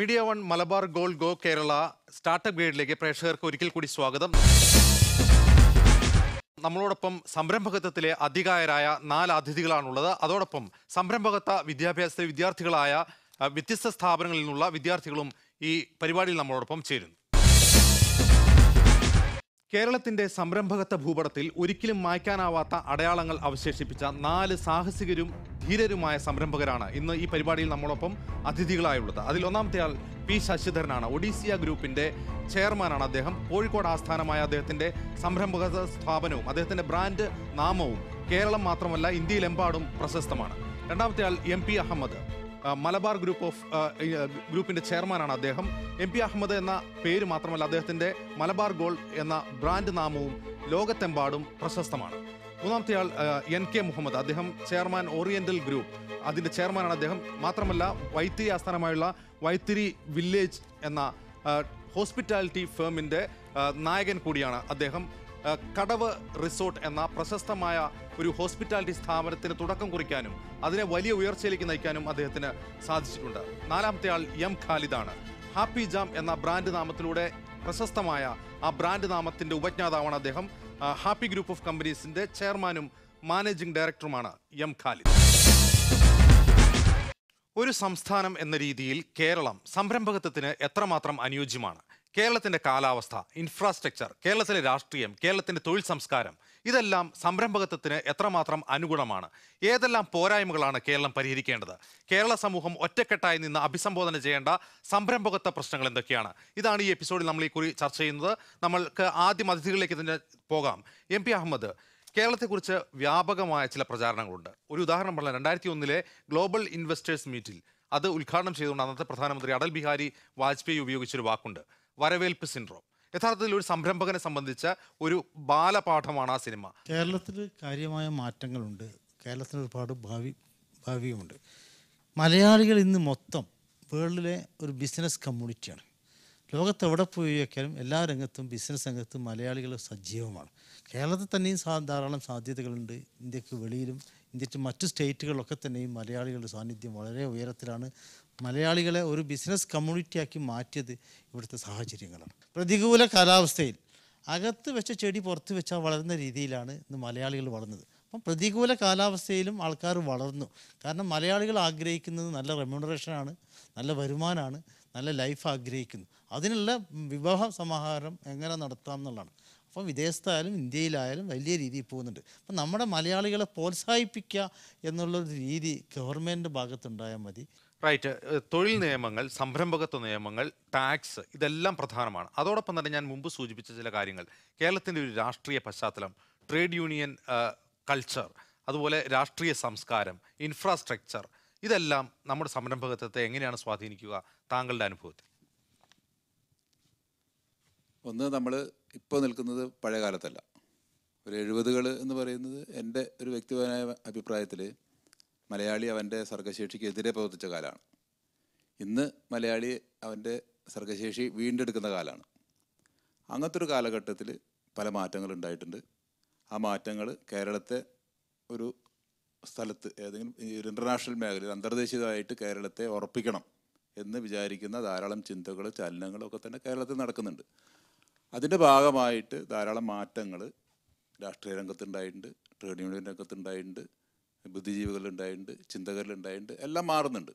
Media one Malabar gold go Kerala startup ഗൈഡിലേക്ക് പ്രേക്ഷകർക്ക് ഒരിക്കൽ കൂടി സ്വാഗതം. നമ്മളോടൊപ്പം സംരംഭകത്വത്തിലെ അധികായരായ നാല് അതിഥികളാണുള്ളത്. അതോടൊപ്പം സംരംഭകത്വ വിദ്യാഭ്യാസ വിദ്യാർത്ഥികളായ വ്യത്യസ്ത സ്ഥാപനങ്ങളിൽ നിന്നുള്ള വിദ്യാർത്ഥികളും ഈ പരിപാടിയിൽ നമ്മളോടൊപ്പം ചേരുന്നു. കേരളത്തിന്റെ സംരംഭകത്വ ഭൂപടത്തിൽ ഒരിക്കലും മായ്ക്കാനാവാത്ത അടയാളങ്ങൾ അവശേഷിപ്പിച്ച നാല് സാഹസികരും ധീരരുമായ സംരംഭകരാണ് ഇന്ന് ഈ പരിപാടിയിൽ നമ്മളൊപ്പം അതിഥികളായുള്ളത്. അതിൽ ഒന്നാമത്തെ ആൾ പി ശശിധരനാണ്. ഒഡീസിയ ഗ്രൂപ്പിന്റെ ചെയർമാനാണ് അദ്ദേഹം. കോഴിക്കോട് ആസ്ഥാനമായ അദ്ദേഹത്തിന്റെ സംരംഭക സ്ഥാപനവും അദ്ദേഹത്തിന്റെ ബ്രാൻഡ് നാമവും കേരളം മാത്രമല്ല ഇന്ത്യയിലെമ്പാടും പ്രശസ്തമാണ്. രണ്ടാമത്തെ ആൾ M P Ahmed. Malabar group of ഗ്രൂപ്പിന്റെ ചെയർമാനാണ് അദ്ദേഹം. എം പി അഹമ്മദ് എന്ന പേര് മാത്രമല്ല അദ്ദേഹത്തിന്റെ മലബാർ ഗോൾഡ് എന്ന ബ്രാൻഡ് നാമവും ലോകത്തെമ്പാടും പ്രശസ്തമാണ്. മൂന്നാമത്തെ ആൾ എൻ കെ മുഹമ്മദ്. അദ്ദേഹം ചെയർമാൻ ഓറിയന്റൽ ഗ്രൂപ്പ്. അതിന്റെ ചെയർമാനാണ് അദ്ദേഹം. മാത്രമല്ല വൈത്തിരി ആസ്ഥാനമായുള്ള വൈത്തിരി വില്ലേജ് എന്ന ഹോസ്പിറ്റാലിറ്റി ഫേമിന്റെ നായകൻ കൂടിയാണ് അദ്ദേഹം. കടവ് റിസോർട്ട് എന്ന പ്രശസ്തമായ ഒരു ഹോസ്പിറ്റാലിറ്റി സ്ഥാപനത്തിന് തുടക്കം കുറിക്കാനും അതിനെ വലിയ ഉയർച്ചയിലേക്ക് നയിക്കാനും അദ്ദേഹത്തിന് സാധിച്ചിട്ടുണ്ട്. നാലാമത്തെ ആൾ എം ഖാലിദാണ്. ഹാപ്പി ജാം എന്ന ബ്രാൻഡ് നാമത്തിലൂടെ പ്രശസ്തമായ ആ ബ്രാൻഡ് നാമത്തിന്റെ ഉപജ്ഞാതാവാണ് അദ്ദേഹം. ഹാപ്പി ഗ്രൂപ്പ് ഓഫ് കമ്പനീസിന്റെ ചെയർമാനും മാനേജിംഗ് ഡയറക്ടറുമാണ് എം ഖാലിദ്. ഒരു സംസ്ഥാനം എന്ന രീതിയിൽ കേരളം സംരംഭകത്വത്തിന് എത്രമാത്രം അനുയോജ്യമാണ്? കേരളത്തിന്റെ കാലാവസ്ഥ ഇൻഫ്രാസ്ട്രക്ചർ കേരളത്തിലെ രാഷ്ട്രീയം കേരളത്തിന്റെ തൊഴിൽ സംസ്കാരം ഇതെല്ലാം സംരംഭകത്വത്തിന് എത്രമാത്രം അനുഗുണമാണ്? ഏതെല്ലാം പോരായ്മകളാണ് കേരളം പരിഹരിക്കേണ്ടത്? കേരള സമൂഹം ഒറ്റക്കെട്ടായി നിന്ന് അഭിസംബോധന ചെയ്യേണ്ട സംരംഭകത്വ പ്രശ്നങ്ങൾ എന്തൊക്കെയാണ്? ഇതാണ് ഈ എപ്പിസോഡിൽ നമ്മൾ ഈ കുറി ചർച്ച ചെയ്യുന്നത്. നമ്മൾക്ക് ആദ്യം അതിഥികളിലേക്ക് തന്നെ പോകാം. എം പി അഹമ്മദ് കേരളത്തെക്കുറിച്ച് വ്യാപകമായ ചില പ്രചാരണങ്ങളുണ്ട്. ഒരു ഉദാഹരണം പറഞ്ഞാൽ രണ്ടായിരത്തി ഒന്നിലെ ഗ്ലോബൽ ഇൻവെസ്റ്റേഴ്സ് മീറ്റിൽ അത് ഉദ്ഘാടനം ചെയ്തുകൊണ്ട് അന്നത്തെ പ്രധാനമന്ത്രി അടൽ ബിഹാരി വാജ്പേയി ഉപയോഗിച്ചൊരു വാക്കുണ്ട്. വരവേൽപ്പ് സിൻഡ്രോം. യഥാർത്ഥത്തിൽ ഒരു സംരംഭകനെ സംബന്ധിച്ച ഒരു ബാലപാഠമാണ് ആ സിനിമ. കേരളത്തിൽ കാര്യമായ മാറ്റങ്ങളുണ്ട്. കേരളത്തിന് ഒരുപാട് ഭാവി ഭാവിയുമുണ്ട്. മലയാളികൾ ഇന്ന് മൊത്തം വേൾഡിലെ ഒരു ബിസിനസ് കമ്മ്യൂണിറ്റിയാണ്. ലോകത്ത് എവിടെ പോയി വയ്ക്കാനും എല്ലാ രംഗത്തും ബിസിനസ് രംഗത്തും മലയാളികൾ സജീവമാണ്. കേരളത്തിൽ തന്നെയും സാ ധാരാളം സാധ്യതകളുണ്ട്. ഇന്ത്യയ്ക്ക് വെളിയിലും ഇന്ത്യയ്ക്ക് മറ്റു സ്റ്റേറ്റുകളിലൊക്കെ തന്നെയും മലയാളികളുടെ സാന്നിധ്യം വളരെ ഉയരത്തിലാണ്. മലയാളികളെ ഒരു ബിസിനസ് കമ്മ്യൂണിറ്റിയാക്കി മാറ്റിയത് ഇവിടുത്തെ സാഹചര്യങ്ങളാണ്. പ്രതികൂല കാലാവസ്ഥയിൽ അകത്ത് വെച്ച ചെടി പുറത്ത് വെച്ചാൽ വളരുന്ന രീതിയിലാണ് ഇന്ന് മലയാളികൾ വളർന്നത്. അപ്പം പ്രതികൂല കാലാവസ്ഥയിലും ആൾക്കാർ വളർന്നു. കാരണം മലയാളികൾ ആഗ്രഹിക്കുന്നത് നല്ല റെമ്യൂണറേഷനാണ് നല്ല വരുമാനമാണ് നല്ല ലൈഫ് ആഗ്രഹിക്കുന്നു. അതിനുള്ള വിവാഹ സമാഹാരം എങ്ങനെ നടത്താം എന്നുള്ളതാണ്. അപ്പം വിദേശത്തായാലും ഇന്ത്യയിലായാലും വലിയ രീതിയിൽ പോകുന്നുണ്ട്. അപ്പം നമ്മുടെ മലയാളികളെ പ്രോത്സാഹിപ്പിക്കുക എന്നുള്ളൊരു രീതി ഗവൺമെന്റ് ഭാഗത്തുണ്ടായാൽ മതി. റൈറ്റ് തൊഴിൽ നിയമങ്ങൾ സംരംഭകത്വ നിയമങ്ങൾ ടാക്സ് ഇതെല്ലാം പ്രധാനമാണ്. അതോടൊപ്പം തന്നെ ഞാൻ മുമ്പ് സൂചിപ്പിച്ച ചില കാര്യങ്ങൾ. കേരളത്തിന്റെ ഒരു രാഷ്ട്രീയ പശ്ചാത്തലം ട്രേഡ് യൂണിയൻ കൾച്ചർ അതുപോലെ രാഷ്ട്രീയ സംസ്കാരം ഇൻഫ്രാസ്ട്രക്ചർ ഇതെല്ലാം നമ്മുടെ സംരംഭകത്വത്തെ എങ്ങനെയാണ് സ്വാധീനിക്കുക താങ്കളുടെ അനുഭവത്തിൽ? ഒന്ന് നമ്മൾ ഇപ്പോൾ നിൽക്കുന്നത് പഴയ കാലത്തല്ല ഒരു എഴുപതുകൾ എന്ന് പറയുന്നത് എന്റെ ഒരു വ്യക്തിപരമായ അഭിപ്രായത്തിൽ മലയാളി അവന്റെ സർഗശേഷിക്ക് എതിരെ പ്രവർത്തിച്ച കാലമാണ്. ഇന്ന് മലയാളി അവന്റെ സർഗശേഷി വീണ്ടെടുക്കുന്ന കാലമാണ്. അങ്ങനത്തെ ഒരു കാലഘട്ടത്തിൽ പല മാറ്റങ്ങൾ ഉണ്ടായിട്ടുണ്ട്. ആ മാറ്റങ്ങൾ കേരളത്തെ ഒരു സ്ഥലത്ത് ഏതെങ്കിലും ഒരു ഇന്റർനാഷണൽ മേഖലയിൽ അന്തർദേശീയമായിട്ട് കേരളത്തെ ഉറപ്പിക്കണം എന്ന് വിചാരിക്കുന്ന ധാരാളം ചിന്തകൾ ചലനങ്ങളും ഒക്കെ തന്നെ കേരളത്തിൽ നടക്കുന്നുണ്ട്. അതിന്റെ ഭാഗമായിട്ട് ധാരാളം മാറ്റങ്ങൾ രാഷ്ട്രീയ രംഗത്തുണ്ടായിട്ടുണ്ട് ട്രേഡ് യൂണിയൻ രംഗത്തുണ്ടായിട്ടുണ്ട്. ബുദ്ധിജീവികളുണ്ടായിട്ടുണ്ട് ചിന്തകരിലുണ്ടായിട്ടുണ്ട് എല്ലാം മാറുന്നുണ്ട്.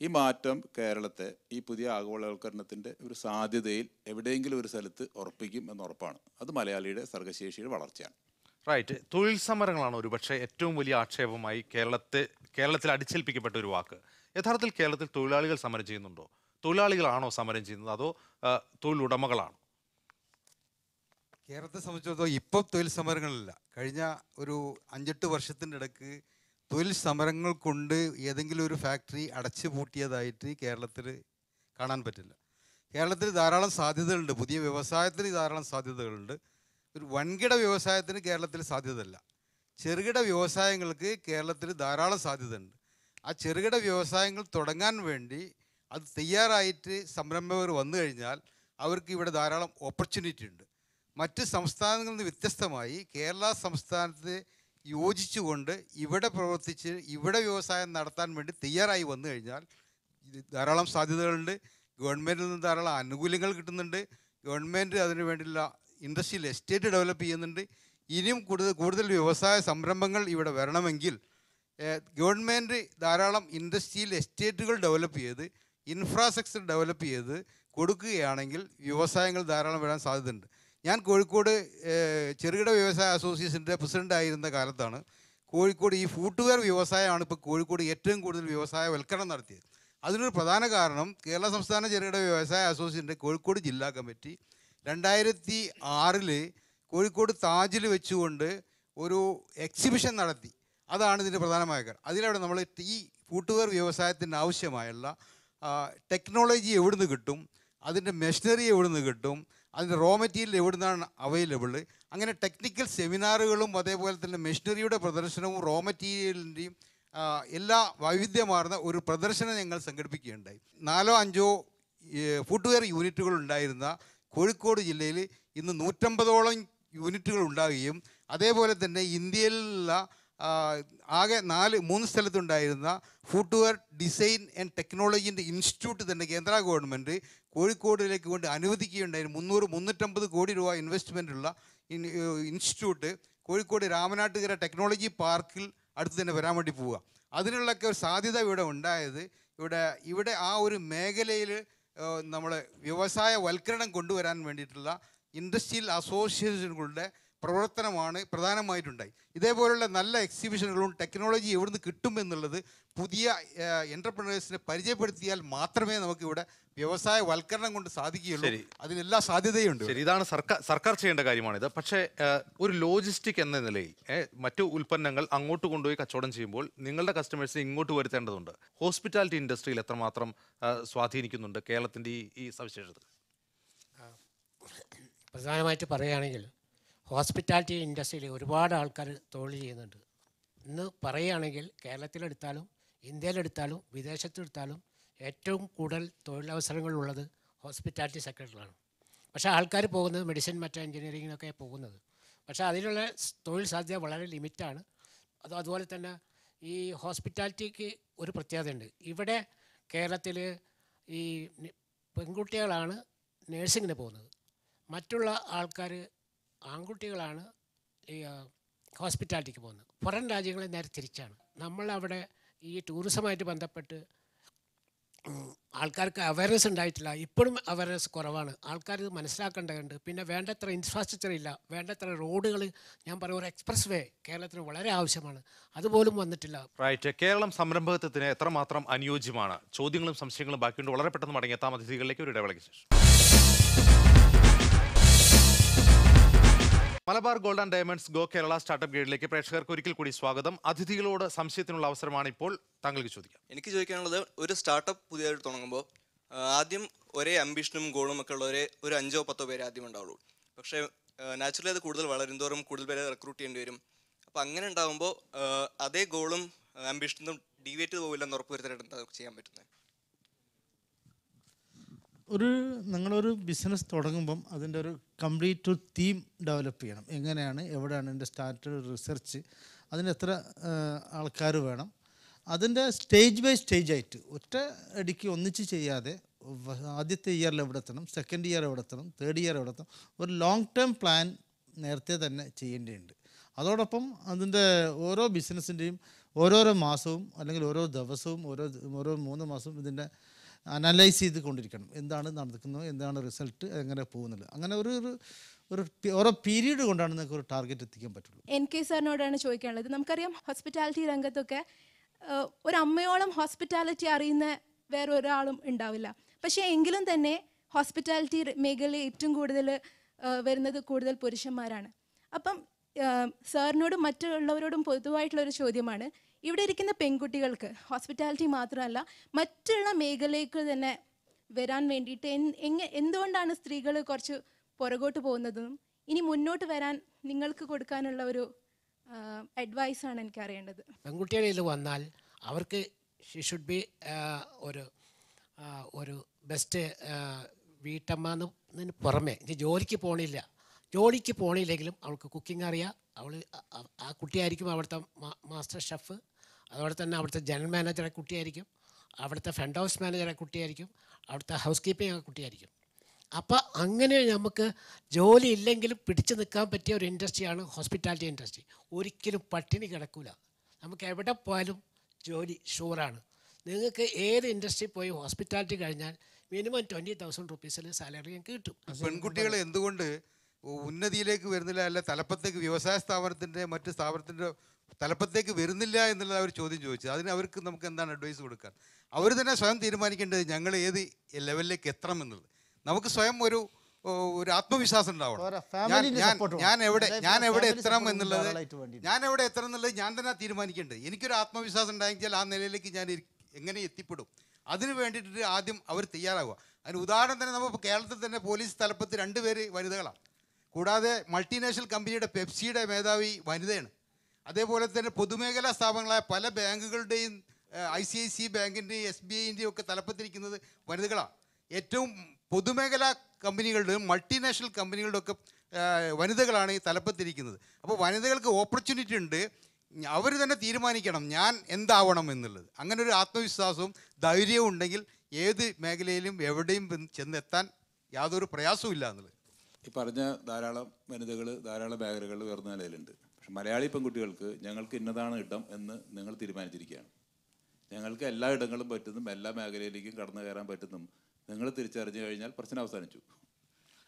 ഈ മാറ്റം കേരളത്തെ ഈ പുതിയ ആഗോളവൽക്കരണത്തിന്റെ ഒരു സാധ്യതയിൽ എവിടെയെങ്കിലും ഒരു സ്ഥലത്ത് ഉറപ്പിക്കും എന്ന് ഉറപ്പാണ്. അത് മലയാളിയുടെ സർഗശേഷിയുടെ വളർച്ചയാണ്. റൈറ്റ് തൊഴിൽ സമരങ്ങളാണ് ഒരുപക്ഷെ ഏറ്റവും വലിയ ആക്ഷേപമായി കേരളത്തെ കേരളത്തിൽ അടിച്ചേൽപ്പിക്കപ്പെട്ട ഒരു വാക്ക്. യഥാർത്ഥത്തിൽ കേരളത്തിൽ തൊഴിലാളികൾ സമരം ചെയ്യുന്നുണ്ടോ? തൊഴിലാളികളാണോ സമരം ചെയ്യുന്നത്? അതോ തൊഴിലുടമകളാണോ കേരളത്തെ സംബന്ധിച്ചിടത്തോളം ഇപ്പം തൊഴിൽ സമരങ്ങളില്ല. കഴിഞ്ഞ ഒരു അഞ്ചെട്ട് വർഷത്തിന്റെ ഇടയ്ക്ക് തൊഴിൽ സമരങ്ങൾ കൊണ്ട് ഏതെങ്കിലും ഒരു ഫാക്ടറി അടച്ചു പൂട്ടിയതായിട്ട് കേരളത്തിൽ കാണാൻ പറ്റില്ല. കേരളത്തിൽ ധാരാളം സാധ്യതകളുണ്ട്. പുതിയ വ്യവസായത്തിന് ധാരാളം സാധ്യതകളുണ്ട്. ഒരു വൻകിട വ്യവസായത്തിന് കേരളത്തിൽ സാധ്യതയില്ല. ചെറുകിട വ്യവസായങ്ങൾക്ക് കേരളത്തിൽ ധാരാളം സാധ്യതയുണ്ട്. ആ ചെറുകിട വ്യവസായങ്ങൾ തുടങ്ങാൻ വേണ്ടി അത് തയ്യാറായിട്ട് സംരംഭകർ വന്നു കഴിഞ്ഞാൽ അവർക്ക് ഇവിടെ ധാരാളം ഓപ്പർച്യൂണിറ്റി ഉണ്ട്. മറ്റ് സംസ്ഥാനങ്ങളിൽ നിന്ന് വ്യത്യസ്തമായി കേരള സംസ്ഥാനത്ത് യോജിച്ചുകൊണ്ട് ഇവിടെ പ്രവർത്തിച്ച് ഇവിടെ വ്യവസായം നടത്താൻ വേണ്ടി തയ്യാറായി വന്നു കഴിഞ്ഞാൽ ധാരാളം സാധ്യതകളുണ്ട്. ഗവൺമെന്റിൽ നിന്ന് ധാരാളം ആനുകൂല്യങ്ങൾ കിട്ടുന്നുണ്ട്. ഗവൺമെന്റ് അതിന് വേണ്ടിയുള്ള ഇൻഡസ്ട്രിയൽ എസ്റ്റേറ്റ് ഡെവലപ്പ് ചെയ്യുന്നുണ്ട്. ഇനിയും കൂടുതൽ കൂടുതൽ വ്യവസായ സംരംഭങ്ങൾ ഇവിടെ വരണമെങ്കിൽ ഗവൺമെന്റ് ധാരാളം ഇൻഡസ്ട്രിയൽ എസ്റ്റേറ്റുകൾ ഡെവലപ്പ് ചെയ്ത് ഇൻഫ്രാസ്ട്രക്ചർ ഡെവലപ്പ് ചെയ്ത് കൊടുക്കുകയാണെങ്കിൽ വ്യവസായങ്ങൾ ധാരാളം വരാൻ സാധ്യതയുണ്ട്. ഞാൻ കോഴിക്കോട് ചെറുകിട വ്യവസായ അസോസിയേഷന്റെ പ്രസിഡന്റ് ആയിരുന്ന കാലത്താണ് കോഴിക്കോട് ഈ ഫുട്വെയർ വ്യവസായമാണ് ഇപ്പോൾ കോഴിക്കോട് ഏറ്റവും കൂടുതൽ വ്യവസായ വ്യവസായവൽക്കരണം നടത്തിയത്. അതിനൊരു പ്രധാന കാരണം കേരള സംസ്ഥാന ചെറുകിട വ്യവസായ അസോസിയേഷന്റെ കോഴിക്കോട് ജില്ലാ കമ്മിറ്റി രണ്ടായിരത്തി ആറിൽ കോഴിക്കോട് താജിൽ വെച്ചുകൊണ്ട് ഒരു എക്സിബിഷൻ നടത്തി. അതാണ് ഇതിന്റെ പ്രധാനമായ കാര്യം. അതിലവിടെ നമ്മൾ ഈ ഫുട്വെയർ വ്യവസായത്തിന് ആവശ്യമായുള്ള ടെക്നോളജി എവിടുന്ന് കിട്ടും? അതിന്റെ മെഷീനറി എവിടുന്ന് കിട്ടും? അതിന്റെ റോ മെറ്റീരിയൽ എവിടുന്നാണ് അവൈലബിൾ അങ്ങനെ ടെക്നിക്കൽ സെമിനാറുകളും അതേപോലെ തന്നെ മെഷീനറിയുടെ പ്രദർശനവും റോ മെറ്റീരിയലിന്റെയും എല്ലാ വൈവിധ്യമാർന്ന ഒരു പ്രദർശനം ഞങ്ങൾ സംഘടിപ്പിക്കുകയുണ്ടായി. നാലോ അഞ്ചോ ഫുട്വെയർ യൂണിറ്റുകൾ ഉണ്ടായിരുന്ന കോഴിക്കോട് ജില്ലയിൽ ഇന്ന് നൂറ്റമ്പതോളം യൂണിറ്റുകൾ ഉണ്ടാകുകയും അതേപോലെ തന്നെ ഇന്ത്യയിലുള്ള ആകെ നാല് മൂന്ന് സ്ഥലത്തുണ്ടായിരുന്ന ഫുട്വെയർ ഡിസൈൻ ആൻഡ് ടെക്നോളജീന്റെ ഇൻസ്റ്റിറ്റ്യൂട്ട് തന്നെ കേന്ദ്ര ഗവൺമെന്റ് കോഴിക്കോടിലേക്ക് കൊണ്ട് അനുവദിക്കുകയുണ്ടായിരുന്നു മുന്നൂറ് മുന്നൂറ്റമ്പത് കോടി രൂപ ഇൻവെസ്റ്റ്മെന്റുള്ള ഇൻസ്റ്റിറ്റ്യൂട്ട് കോഴിക്കോട് രാമനാട്ടുകര ടെക്നോളജി പാർക്കിൽ അടുത്ത് തന്നെ വരാൻ വേണ്ടി പോവുക. അതിനുള്ളൊക്കെ ഒരു സാധ്യത ഇവിടെ ഉണ്ടായത് ഇവിടെ ഇവിടെ ആ ഒരു മേഖലയിൽ നമ്മൾ വ്യവസായവൽക്കരണം കൊണ്ടുവരാൻ വേണ്ടിയിട്ടുള്ള ഇൻഡസ്ട്രിയൽ അസോസിയേഷനുകളുടെ പ്രവർത്തനമാണ് പ്രധാനമായിട്ടുണ്ടായി. ഇതേപോലുള്ള നല്ല എക്സിബിഷനുകളും ടെക്നോളജി എവിടുന്ന് കിട്ടും എന്നുള്ളത് പുതിയ എന്റർപ്രണേഴ്സിനെ പരിചയപ്പെടുത്തിയാൽ മാത്രമേ നമുക്ക് ഇവിടെ വ്യവസായവൽക്കരണം കൊണ്ട് സാധിക്കുകയുള്ളൂ. ശരി. അതിനെല്ലാ സാധ്യതയുണ്ട് ശരി ഇതാണ് സർക്കാർ സർക്കാർ ചെയ്യേണ്ട കാര്യമാണിത് പക്ഷേ ഒരു ലോജിസ്റ്റിക് എന്ന നിലയിൽ മറ്റു ഉൽപ്പന്നങ്ങൾ അങ്ങോട്ട് കൊണ്ടുപോയി കച്ചവടം ചെയ്യുമ്പോൾ നിങ്ങളുടെ കസ്റ്റമേഴ്സിനെ ഇങ്ങോട്ട് വരുത്തേണ്ടതുണ്ട്. ഹോസ്പിറ്റാലിറ്റി ഇൻഡസ്ട്രിയിൽ എത്രമാത്രം സ്വാധീനിക്കുന്നുണ്ട് കേരളത്തിന്റെ ഈ ഈ സവിശേഷത പ്രധാനമായിട്ട് പറയുകയാണെങ്കിൽ ഹോസ്പിറ്റാലിറ്റി ഇൻഡസ്ട്രിയിൽ ഒരുപാട് ആൾക്കാർ തൊഴിൽ ചെയ്യുന്നുണ്ട്. ഇന്ന് പറയുകയാണെങ്കിൽ കേരളത്തിലെടുത്താലും ഇന്ത്യയിലെടുത്താലും വിദേശത്തെടുത്താലും ഏറ്റവും കൂടുതൽ തൊഴിലവസരങ്ങളുള്ളത് ഹോസ്പിറ്റാലിറ്റി സെക്ടറിലാണ്. പക്ഷേ ആൾക്കാർ പോകുന്നത് മെഡിസിൻ മറ്റേ എഞ്ചിനീയറിങ്ങിനൊക്കെ പോകുന്നത്. പക്ഷേ അതിനുള്ള തൊഴിൽ സാധ്യത വളരെ ലിമിറ്റാണ്. അത് അതുപോലെ തന്നെ ഈ ഹോസ്പിറ്റാലിറ്റിക്ക് ഒരു പ്രത്യേകതയുണ്ട്. ഇവിടെ കേരളത്തിൽ ഈ പെൺകുട്ടികളാണ് നേഴ്സിങ്ങിന് പോകുന്നത്. മറ്റുള്ള ആൾക്കാർ ആൺകുട്ടികളാണ് ഈ ഹോസ്പിറ്റാലിറ്റിക്ക് പോകുന്നത്. പുറം രാജ്യങ്ങളെ നേരെ തിരിച്ചാണ്. നമ്മളവിടെ ഈ ടൂറിസമായിട്ട് ബന്ധപ്പെട്ട് ആൾക്കാർക്ക് അവയർനെസ് ഉണ്ടായിട്ടില്ല. ഇപ്പോഴും അവയർനെസ് കുറവാണ്. ആൾക്കാർ ഇത് മനസ്സിലാക്കേണ്ടതുണ്ട്. പിന്നെ വേണ്ടത്ര ഇൻഫ്രാസ്ട്രക്ചർ ഇല്ല. വേണ്ടത്ര റോഡുകൾ ഞാൻ പറയുന്ന ഒരു എക്സ്പ്രസ് വേ കേരളത്തിന് വളരെ ആവശ്യമാണ്. അതുപോലും വന്നിട്ടില്ല. റൈറ്റ് കേരളം സംരംഭകത്വത്തിന് എത്രമാത്രം അനുയോജ്യമാണ്? ചോദ്യങ്ങളും സംശയങ്ങളും ബാക്കിയുണ്ട്. വളരെ പെട്ടെന്ന് മടങ്ങിയെത്താം. അതിഥികളിലേക്ക് ഒരു ഇടവേളയ്ക്ക് ശേഷം. Malabar gold and diamonds go Kerala startup ഗൈഡിലേക്ക് പ്രേക്ഷകർക്ക് ഒരിക്കൽ കൂടി സ്വാഗതം. അതിഥികളോട് സംശയത്തിനുള്ള അവസരമാണ് ഇപ്പോൾ താങ്കൾക്ക് ചോദിക്കാം. എനിക്ക് ചോദിക്കാനുള്ളത് ഒരു സ്റ്റാർട്ടപ്പ് പുതിയതായിട്ട് തുടങ്ങുമ്പോൾ ആദ്യം ഒരേ അംബിഷനും ഗോളും ഒക്കെ ഉള്ള ഒരേ ഒരു അഞ്ചോ പത്തോ പേരെ ആദ്യം ഉണ്ടാവുള്ളൂ. പക്ഷേ നാച്ചുറലി അത് കൂടുതൽ വളരുന്തോറും കൂടുതൽ പേരെ റിക്രൂട്ട് ചെയ്യേണ്ടി വരും. അപ്പോൾ അങ്ങനെ ഉണ്ടാകുമ്പോൾ അതേ ഗോളും അംബിഷനും ഡീവേറ്റ് പോകില്ലെന്ന് ഉറപ്പ് വരുത്താനായിട്ട് എന്താ ചെയ്യാൻ പറ്റുന്നത്. ഒരു നിങ്ങളൊരു ബിസിനസ് തുടങ്ങുമ്പം അതിന്റെ ഒരു കംപ്ലീറ്റ് ഒരു തീം ഡെവലപ്പ് ചെയ്യണം. എങ്ങനെയാണ് എവിടെയാണ് എന്റെ സ്റ്റാർട്ട് റിസർച്ച് അതിന് എത്ര ആൾക്കാർ വേണം. അതിന്റെ സ്റ്റേജ് ബൈ സ്റ്റേജ് ആയിട്ട് ഒറ്റ അടിക്ക് ഒന്നിച്ച് ചെയ്യാതെ ആദ്യത്തെ ഇയറിൽ എവിടെ എത്തണം സെക്കൻഡ് ഇയർ എവിടെ എത്തണം തേർഡ് ഇയർ എവിടെ എത്തണം ഒരു ലോങ് ടേം പ്ലാൻ നേരത്തെ തന്നെ ചെയ്യേണ്ടതുണ്ട്. അതോടൊപ്പം അതിന്റെ ഓരോ ബിസിനസ്സിന്റെയും ഓരോരോ മാസവും അല്ലെങ്കിൽ ഓരോ ദിവസവും ഓരോ ഓരോ മൂന്ന് മാസവും ഇതിന്റെ അനലൈസ് ചെയ്ത് കൊണ്ടിരിക്കണം എന്താണ് നടക്കുന്നത് എന്താണ് റിസൾട്ട് എങ്ങനെ പോകുന്നത്. അങ്ങനെ ഒരു ഒരു ഒരു ഓരോ പീരീഡ് കൊണ്ടാണ് നിങ്ങൾക്ക് ഒരു ടാർഗറ്റ് എത്തിക്കാൻ പറ്റുള്ളൂ. എൻ കെ സാറിനോടാണ് ചോദിക്കാനുള്ളത്. നമുക്കറിയാം ഹോസ്പിറ്റാലിറ്റി രംഗത്തൊക്കെ ഒരു അമ്മയോളം ഹോസ്പിറ്റാലിറ്റി അറിയുന്ന വേറെ ഒരാളും ഉണ്ടാവില്ല. പക്ഷേ എങ്കിലും തന്നെ ഹോസ്പിറ്റാലിറ്റി മേഖലയിൽ ഏറ്റവും കൂടുതൽ വരുന്നത് കൂടുതൽ പുരുഷന്മാരാണ്. അപ്പം സാറിനോടും മറ്റുള്ളവരോടും പൊതുവായിട്ടുള്ളൊരു ചോദ്യമാണ് ഇവിടെ ഇരിക്കുന്ന പെൺകുട്ടികൾക്ക് ഹോസ്പിറ്റാലിറ്റി മാത്രമല്ല മറ്റുള്ള മേഖലയ്ക്ക് തന്നെ വരാൻ വേണ്ടിയിട്ട് എൻ- എങ്ങ എന്തുകൊണ്ടാണ് സ്ത്രീകൾ കുറച്ച് പുറകോട്ട് പോകുന്നതും? ഇനി മുന്നോട്ട് വരാൻ നിങ്ങൾക്ക് കൊടുക്കാനുള്ള ഒരു അഡ്വൈസാണ് എനിക്ക് അറിയേണ്ടത്. പെൺകുട്ടികളിൽ വന്നാൽ അവർക്ക് ഷുഡ് ബി ഒരു ഒരു ബെസ്റ്റ് വീട്ടമ്മ എന്നതിന് പുറമെ ജോലിക്ക് പോണില്ല. ജോലിക്ക് പോണില്ലെങ്കിലും അവൾക്ക് കുക്കിംഗ് അറിയാം. അവൾ ആ കുട്ടിയായിരിക്കും അവിടുത്തെ മാസ്റ്റർ ഷെഫ് അതുപോലെ തന്നെ അവിടുത്തെ ജനറൽ മാനേജറെ കുട്ടിയായിരിക്കും അവിടുത്തെ ഫ്രണ്ട് ഹൗസ് മാനേജറെ കുട്ടിയായിരിക്കും അവിടുത്തെ ഹൗസ് കീപ്പിംഗ് കുട്ടിയായിരിക്കും. അപ്പോൾ അങ്ങനെ നമുക്ക് ജോലി ഇല്ലെങ്കിലും പിടിച്ചു നിൽക്കാൻ പറ്റിയ ഒരു ഇൻഡസ്ട്രിയാണ് ഹോസ്പിറ്റാലിറ്റി ഇൻഡസ്ട്രി ഒരിക്കലും പട്ടിണി കിടക്കില്ല നമുക്ക് എവിടെ പോയാലും ജോലി ഷുവറാണ് നിങ്ങൾക്ക് ഏത് ഇൻഡസ്ട്രി പോയി ഹോസ്പിറ്റാലിറ്റി കഴിഞ്ഞാൽ മിനിമം ട്വന്റി തൗസൻഡ് റുപ്പീസിൽ സാലറി ഞങ്ങൾക്ക് കിട്ടും. പെൺകുട്ടികൾ എന്തുകൊണ്ട് ഉന്നതിയിലേക്ക് വരുന്നില്ല അല്ല തലപ്പത്തേക്ക് വ്യവസായ സ്ഥാപനത്തിന്റെ മറ്റ് സ്ഥാപനത്തിന്റെ തലപ്പത്തേക്ക് വരുന്നില്ല എന്നുള്ളത് അവർ ചോദ്യം ചോദിച്ചത് അതിന് അവർക്ക് നമുക്ക് എന്താണ് അഡ്വൈസ് കൊടുക്കാൻ? അവർ തന്നെ സ്വയം തീരുമാനിക്കേണ്ടത് ഞങ്ങൾ ഏത് ലെവലിലേക്ക് എത്തണം എന്നുള്ളത്. നമുക്ക് സ്വയം ഒരു ഒരു ആത്മവിശ്വാസം ഉണ്ടാവണം. ഞാൻ എവിടെ ഞാൻ എവിടെ എത്തണം എന്നുള്ളത് ഞാൻ എവിടെ എത്തണം എന്നുള്ളത് ഞാൻ തന്നെ തീരുമാനിക്കേണ്ടത്. എനിക്കൊരു ആത്മവിശ്വാസം ഉണ്ടായെങ്കിൽ ആ നിലയിലേക്ക് ഞാൻ എങ്ങനെ എത്തിപ്പെടും? അതിന് വേണ്ടിയിട്ട് ആദ്യം അവർ തയ്യാറാവുക. അതിന് ഉദാഹരണം തന്നെ നമ്മൾ കേരളത്തിൽ തന്നെ പോലീസ് തലപ്പത്ത് രണ്ടുപേര് വനിതകളാണ്. കൂടാതെ മൾട്ടിനാഷണൽ കമ്പനിയുടെ പെപ്സിയുടെ മേധാവി വനിതയാണ്. അതേപോലെ തന്നെ പൊതുമേഖലാ സ്ഥാപനങ്ങളായ പല ബാങ്കുകളുടെയും ഐ സി ഐ സി ബാങ്കിന്റെയും എസ് ബി ഐന്റെയും ഒക്കെ തലപ്പത്തിരിക്കുന്നത് വനിതകളാണ് ഏറ്റവും പൊതുമേഖലാ കമ്പനികളുടെയും മൾട്ടിനാഷണൽ കമ്പനികളുടെ ഒക്കെ വനിതകളാണ് ഈ തലപ്പത്തിരിക്കുന്നത്. അപ്പോൾ വനിതകൾക്ക് ഓപ്പർച്യൂണിറ്റി ഉണ്ട്. അവർ തന്നെ തീരുമാനിക്കണം ഞാൻ എന്താവണം എന്നുള്ളത്. അങ്ങനെ ഒരു ആത്മവിശ്വാസവും ധൈര്യവും ഉണ്ടെങ്കിൽ ഏത് മേഖലയിലും എവിടെയും ചെന്നെത്താൻ യാതൊരു പ്രയാസവും ഇല്ല എന്നുള്ളത്. ഈ പറഞ്ഞ ധാരാളം വനിതകൾ ധാരാളം മേഖലകൾ ഉയർന്ന നിലയിലുണ്ട്. പക്ഷെ മലയാളി പെൺകുട്ടികൾക്ക് ഞങ്ങൾക്ക് ഇന്നതാണ് ഇടം എന്ന് നിങ്ങൾ തീരുമാനിച്ചിരിക്കുകയാണ്. ഞങ്ങൾക്ക് എല്ലാ ഇടങ്ങളും പറ്റുന്നതും എല്ലാ മേഖലയിലേക്കും കടന്നു കയറാൻ പറ്റുന്നതും നിങ്ങൾ തിരിച്ചറിഞ്ഞു കഴിഞ്ഞാൽ പ്രശ്നം അവസാനിച്ചു.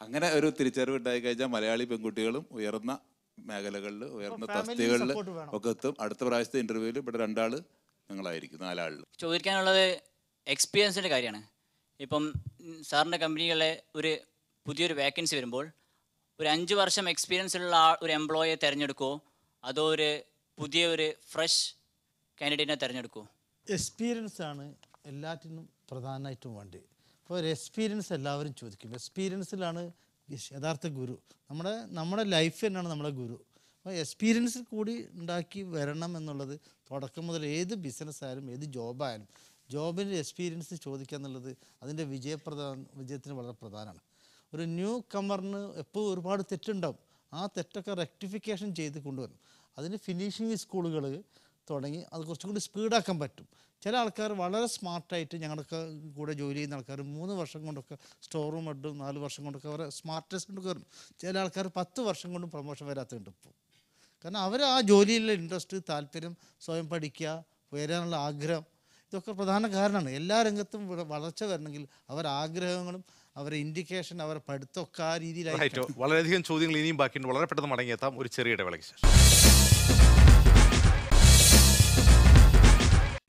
അങ്ങനെ ഒരു തിരിച്ചറിവ് ഉണ്ടായി കഴിഞ്ഞാൽ മലയാളി പെൺകുട്ടികളും ഉയർന്ന മേഖലകളിൽ ഉയർന്ന തസ്തികളിൽ. ഒക്കെ എത്തും. അടുത്ത പ്രാവശ്യത്തെ ഇന്റർവ്യൂവിൽ ഇവിടെ രണ്ടാൾ ഞങ്ങളായിരിക്കും നാലാളിൽ ചോദിക്കാനുള്ളത് എക്സ്പീരിയൻസിന്റെ കാര്യമാണ്. ഇപ്പം സാറിന്റെ കമ്പനികളിലെ ഒരു പുതിയൊരു വേക്കൻസി വരുമ്പോൾ ഒരു അഞ്ച് വർഷം എക്സ്പീരിയൻസ് ഉള്ള ഒരു എംപ്ലോയിയെ തിരഞ്ഞെടുക്കുമോ അതോ ഒരു പുതിയ ഒരു ഫ്രഷ് കാൻഡിഡേറ്റിനെ തിരഞ്ഞെടുക്കുമോ എക്സ്പീരിയൻസ് ആണ് എല്ലാറ്റിനും പ്രധാനമായിട്ടും വേണ്ടത്. അപ്പോൾ ഒരു എക്സ്പീരിയൻസ് എല്ലാവരും ചോദിക്കും. എക്സ്പീരിയൻസിലാണ് യഥാർത്ഥ ഗുരു. നമ്മുടെ നമ്മുടെ ലൈഫ് തന്നെയാണ് നമ്മുടെ ഗുരു. അപ്പോൾ എക്സ്പീരിയൻസ് കൂടി ഉണ്ടാക്കി വരണം എന്നുള്ളത് തുടക്കം മുതൽ ഏത് ബിസിനസ്സായാലും ഏത് ജോബായാലും ജോബിന്റെ എക്സ്പീരിയൻസ് ചോദിക്കുക എന്നുള്ളത് അതിന്റെ വിജയപ്രദ വിജയത്തിന് വളരെ പ്രധാനമാണ്. ഒരു ന്യൂ കമ്മറിന് എപ്പോഴും ഒരുപാട് തെറ്റുണ്ടാവും. ആ തെറ്റൊക്കെ റെക്ടിഫിക്കേഷൻ ചെയ്ത് കൊണ്ടുവരും അതിന് ഫിനിഷിംഗ് സ്കൂളുകൾ തുടങ്ങി അത് കുറച്ചും കൂടി സ്പീഡാക്കാൻ പറ്റും. ചില ആൾക്കാർ വളരെ സ്മാർട്ടായിട്ട് ഞങ്ങളൊക്കെ കൂടെ ജോലി ചെയ്യുന്ന ആൾക്കാർ മൂന്ന് വർഷം കൊണ്ടൊക്കെ സ്റ്റോർ റൂം ഇട്ടും നാല് വർഷം കൊണ്ടൊക്കെ അവരെ സ്മാർട്ടസ്റ്റ് കൊണ്ട് കയറും. ചില ആൾക്കാർ പത്ത് വർഷം കൊണ്ടും പ്രൊമോഷൻ വരാത്തുണ്ട് ഇപ്പോൾ കാരണം അവർ ആ ജോലിയിലെ ഇൻട്രസ്റ്റ് താല്പര്യം സ്വയം പഠിക്കുക ഉയരാനുള്ള ആഗ്രഹം ഇതൊക്കെ പ്രധാന കാരണമാണ്. എല്ലാ രംഗത്തും വളർച്ച വരണമെങ്കിൽ അവർ ആഗ്രഹങ്ങളും അവരുടെ ഇൻഡിക്കേഷൻ അവർ പഠിത്തമൊക്കെ ആ രീതിയിലായി റൈറ്റ് വളരെയധികം ചോദ്യങ്ങൾ ഇനിയും ബാക്കിയുണ്ട്. വളരെ പെട്ടെന്ന് മടങ്ങിയെത്താം. ഒരു ചെറിയ ഇടവേളയ്ക്ക് ശേഷം.